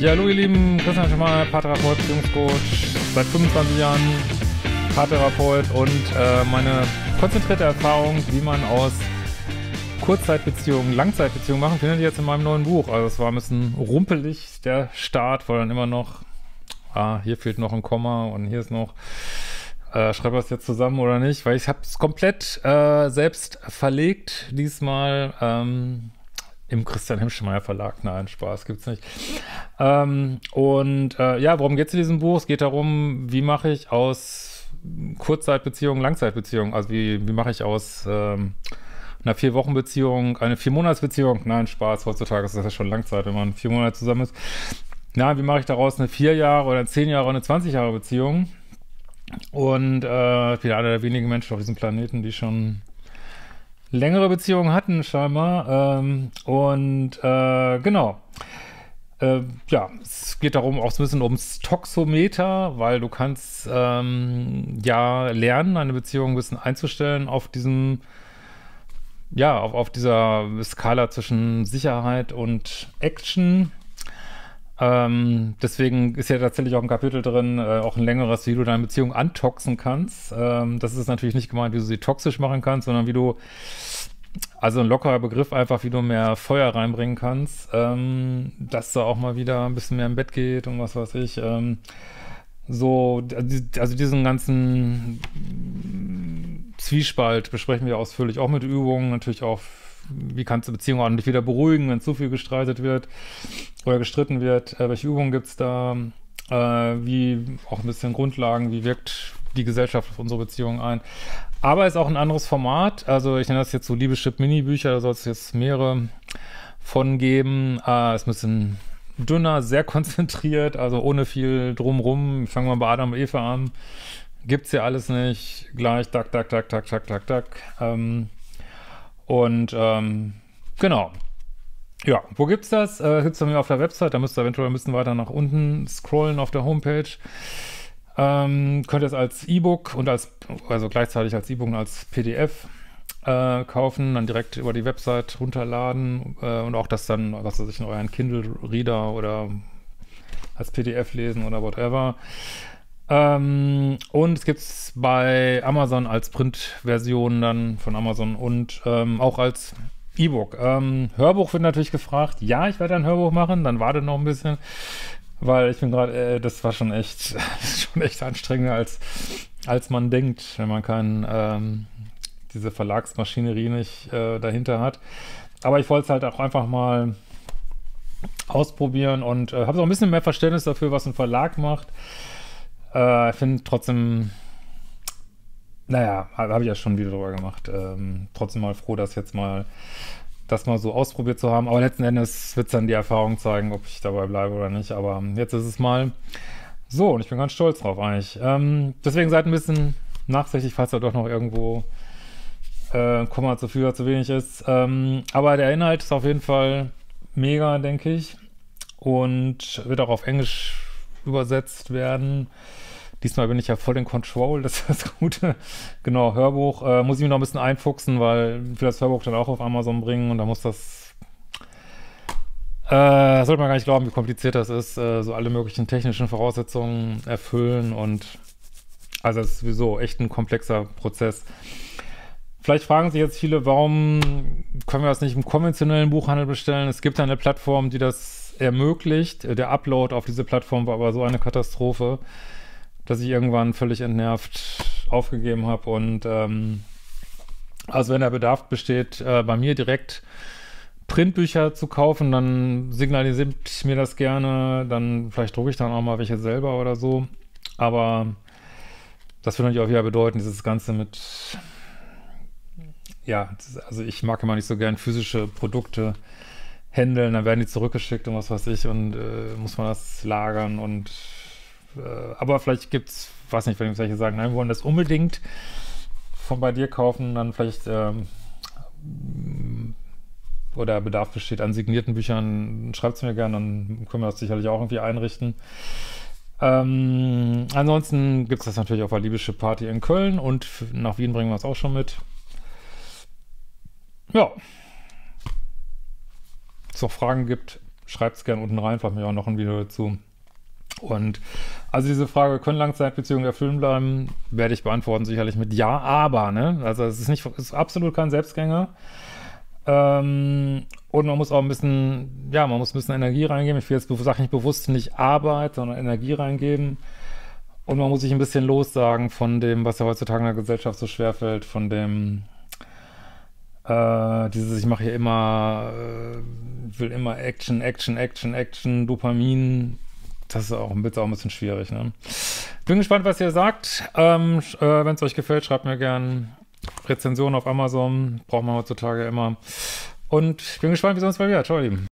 Ja, hallo ihr Lieben, Christian Schemmer, Paartherapeut, Beziehungscoach, seit 25 Jahren Paartherapeut und äh, meine konzentrierte Erfahrung, wie man aus Kurzzeitbeziehungen, Langzeitbeziehungen machen, findet ihr jetzt in meinem neuen Buch. Also es war ein bisschen rumpelig, der Start, weil dann immer noch, ah, hier fehlt noch ein Komma und hier ist noch, äh, schreibe das jetzt zusammen oder nicht, weil ich habe es komplett äh, selbst verlegt diesmal, ähm, im Christian Hemschmeier Verlag. Nein, Spaß gibt's nicht. Ähm, und äh, ja, worum geht's in diesem Buch? Es geht darum, wie mache ich aus Kurzzeitbeziehungen Langzeitbeziehungen? Also wie, wie mache ich aus ähm, einer Vier-Wochen-Beziehung eine Vier-Monats-Beziehung? Nein, Spaß. Heutzutage ist das ja schon Langzeit, wenn man vier Monate zusammen ist. Na, wie mache ich daraus eine vier Jahre oder zehn Jahre oder eine 20 Jahre Beziehung? Und äh, ich bin einer der wenigen Menschen auf diesem Planeten, die schon längere Beziehungen hatten, scheinbar. Ähm, und äh, genau. Äh, ja, es geht darum auch so ein bisschen ums Toxometer, weil du kannst ähm, ja lernen, eine Beziehung ein bisschen einzustellen auf diesem, ja, auf, auf dieser Skala zwischen Sicherheit und Action. Ähm, deswegen ist ja tatsächlich auch ein Kapitel drin, äh, auch ein längeres, wie du deine Beziehung antoxen kannst. Ähm, das ist natürlich nicht gemeint, wie du sie toxisch machen kannst, sondern wie du, also ein lockerer Begriff einfach, wie du mehr Feuer reinbringen kannst, ähm, dass da auch mal wieder ein bisschen mehr im Bett geht und was weiß ich. Ähm, so, also diesen ganzen Zwiespalt besprechen wir ausführlich auch mit Übungen, natürlich auch wie kannst du Beziehungen ordentlich wieder beruhigen, wenn zu viel gestreitet wird oder gestritten wird? Äh, welche Übungen gibt es da? Äh, wie auch ein bisschen Grundlagen, wie wirkt die Gesellschaft auf unsere Beziehungen ein? Aber ist auch ein anderes Format. Also ich nenne das jetzt so Liebeschip-Mini-Bücher, da soll es jetzt mehrere von geben. Äh, ist ein bisschen dünner, sehr konzentriert, also ohne viel drumrum. Fangen wir bei Adam und Eva an. Gibt's ja alles nicht. Gleich, tak, tak, tak, tak, tak, tak, tak. Ähm, und ähm, genau. Ja, wo gibt's das? Äh, gibt's bei mir auf der Website. Da müsst ihr eventuell ein bisschen weiter nach unten scrollen auf der Homepage. Ähm, könnt ihr es als E-Book und als, also gleichzeitig als E-Book und als PDF äh, kaufen, dann direkt über die Website runterladen äh, und auch das dann, was weiß ich, in euren Kindle-Reader oder als PDF lesen oder whatever. Ähm, und es gibt es bei Amazon als Printversion dann von Amazon und ähm, auch als E-Book. Ähm, Hörbuch wird natürlich gefragt. Ja, ich werde ein Hörbuch machen, dann warte noch ein bisschen, weil ich bin gerade, äh, das war schon echt, schon echt anstrengender als, als man denkt, wenn man kein, ähm, diese Verlagsmaschinerie nicht äh, dahinter hat. Aber ich wollte es halt auch einfach mal ausprobieren und äh, habe auch ein bisschen mehr Verständnis dafür, was ein Verlag macht. Äh, ich finde trotzdem, naja, habe ich ja schon wieder drüber gemacht. Ähm, trotzdem mal froh, dass jetzt mal das mal so ausprobiert zu haben. Aber letzten Endes wird es dann die Erfahrung zeigen, ob ich dabei bleibe oder nicht. Aber jetzt ist es mal so und ich bin ganz stolz drauf eigentlich. Ähm, deswegen seid ein bisschen nachsichtig, falls da doch noch irgendwo äh, Komma zu viel oder zu wenig ist. Ähm, aber der Inhalt ist auf jeden Fall mega, denke ich. Und wird auch auf Englisch übersetzt werden. Diesmal bin ich ja voll in Control, das ist das Gute. Genau, Hörbuch. Äh, muss ich mich noch ein bisschen einfuchsen, weil ich will das Hörbuch dann auch auf Amazon bringen und da muss das. Äh, sollte man gar nicht glauben, wie kompliziert das ist, äh, so alle möglichen technischen Voraussetzungen erfüllen und also es ist sowieso echt ein komplexer Prozess. Vielleicht fragen sich jetzt viele, warum können wir das nicht im konventionellen Buchhandel bestellen? Es gibt eine Plattform, die das ermöglicht. Der Upload auf diese Plattform war aber so eine Katastrophe dass ich irgendwann völlig entnervt aufgegeben habe und ähm, also wenn der Bedarf besteht, äh, bei mir direkt Printbücher zu kaufen, dann signalisiert mir das gerne, dann vielleicht drucke ich dann auch mal welche selber oder so, aber das würde natürlich auch wieder bedeuten, dieses Ganze mit ja, also ich mag immer nicht so gern physische Produkte handeln, dann werden die zurückgeschickt und was weiß ich und äh, muss man das lagern und äh, aber vielleicht gibt es, weiß nicht, wenn solche sagen, nein, wir wollen das unbedingt von bei dir kaufen, dann vielleicht ähm, oder Bedarf besteht an signierten Büchern, schreibt es mir gerne, dann können wir das sicherlich auch irgendwie einrichten. Ähm, ansonsten gibt es das natürlich auf der Liebische Party in Köln und nach Wien bringen wir es auch schon mit. Ja. Es noch Fragen gibt, schreibt es gerne unten rein, vielleicht mir auch noch ein Video dazu. Und also diese Frage, können Langzeitbeziehungen erfüllen bleiben, werde ich beantworten sicherlich mit Ja, aber, ne? Also es ist nicht, es ist absolut kein Selbstgänger. Ähm, und man muss auch ein bisschen, ja, man muss ein bisschen Energie reingeben. Ich will jetzt, sage nicht bewusst nicht Arbeit, sondern Energie reingeben. Und man muss sich ein bisschen lossagen von dem, was ja heutzutage in der Gesellschaft so schwerfällt, von dem, äh, dieses, ich mache hier immer, äh, will immer Action, Action, Action, Action, Dopamin, das ist auch, wird auch ein bisschen schwierig. Ne? Bin gespannt, was ihr sagt. Ähm, äh, Wenn es euch gefällt, schreibt mir gerne Rezensionen auf Amazon. Braucht man heutzutage immer. Und ich bin gespannt, wie sonst mal wieder. Ciao, ihr Lieben.